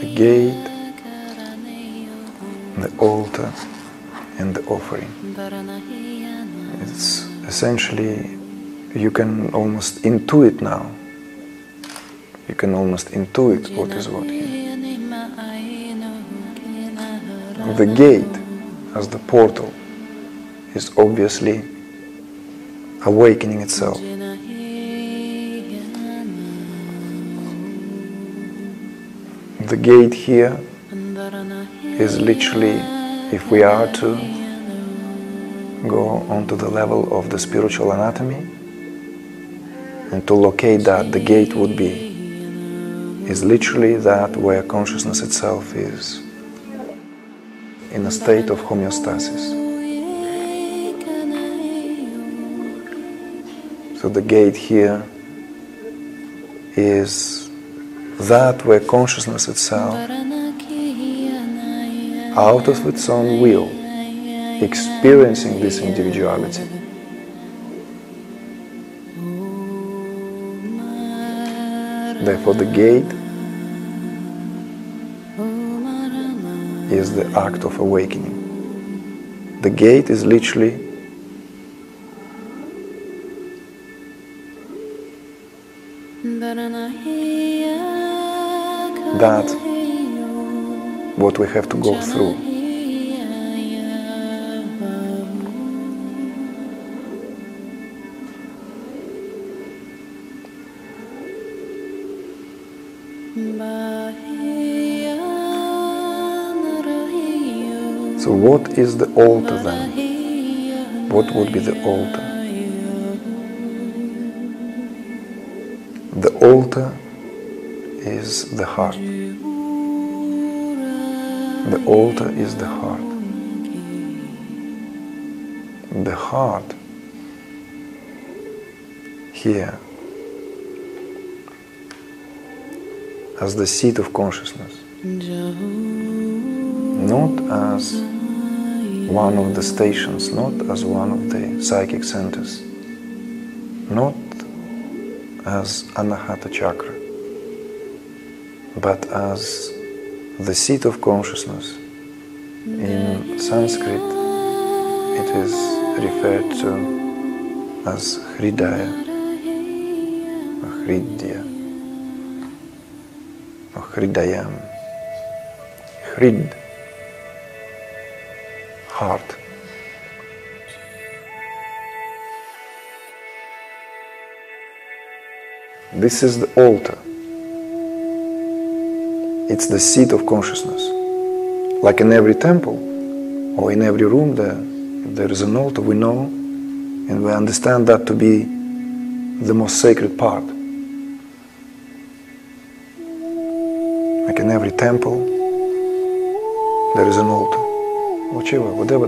The gate, the altar, and the offering. It's essentially, you can almost intuit now. You can almost intuit what is what here. The gate, as the portal, is obviously awakening itself. The gate here is literally, if we are to go onto the level of the spiritual anatomy and to locate that, the gate would be, is literally that where consciousness itself is in a state of homeostasis. So the gate here is that where consciousness itself, out of its own will, experiencing this individuality. Therefore, the gate is the act of awakening. The gate is literally that what we have to go through. So, what is the altar then? What would be the altar? The altar is the heart. The altar is the heart. The heart here as the seat of consciousness, not as one of the stations, not as one of the psychic centers, not as Anahata chakra, but as the seat of consciousness. In Sanskrit, it is referred to as Hridaya, or Hridya, or Hridayam. Hrid, heart. This is the altar. It's the seat of consciousness. Like in every temple or in every room there, there is an altar, we know and we understand that to be the most sacred part. Like in every temple, there is an altar. Whichever, whatever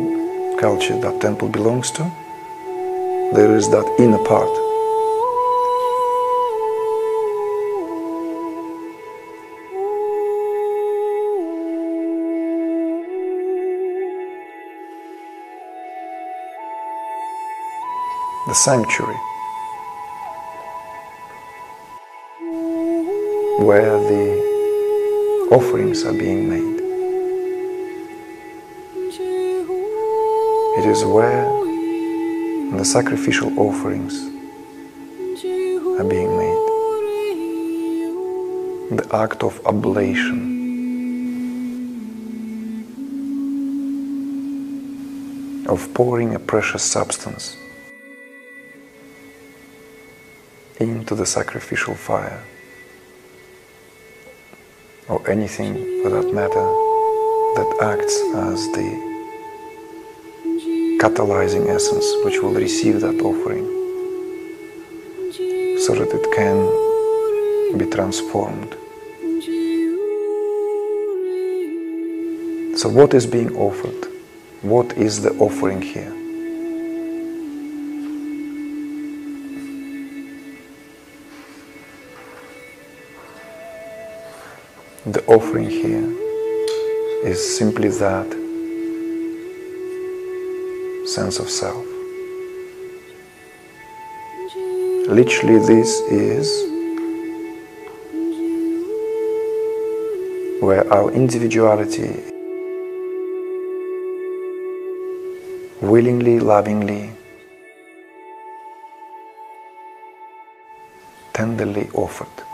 culture that temple belongs to, there is that inner part. the sanctuary where the offerings are being made. It is where the sacrificial offerings are being made. The act of oblation. Of pouring a precious substance into the sacrificial fire, or anything for that matter that acts as the catalyzing essence which will receive that offering so that it can be transformed. So, what is being offered? What is the offering here? the offering here is simply that sense of self. Literally, this is where our individuality willingly, lovingly, tenderly offered.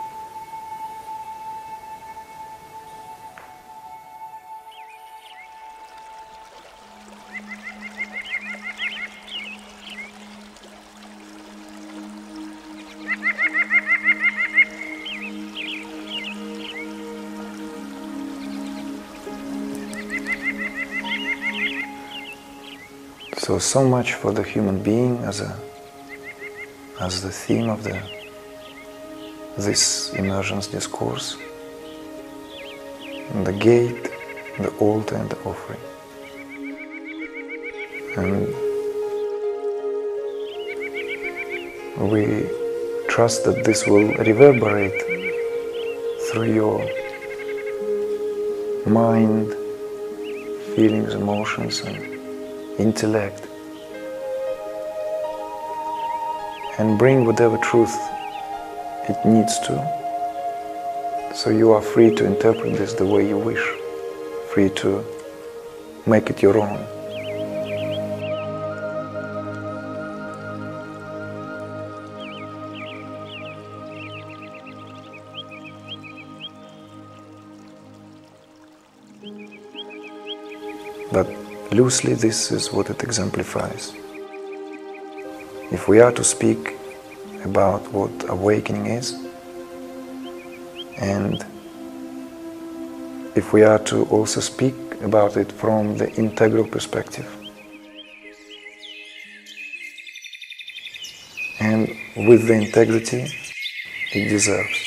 So so much for the human being as a as the theme of the this immersion discourse. The gate, the altar and the offering. And we trust that this will reverberate through your mind, feelings, emotions and intellect and bring whatever truth it needs to. So you are free to interpret this the way you wish, free to make it your own. But loosely, this is what it exemplifies. If we are to speak about what awakening is, and if we are to also speak about it from the integral perspective, and with the integrity it deserves.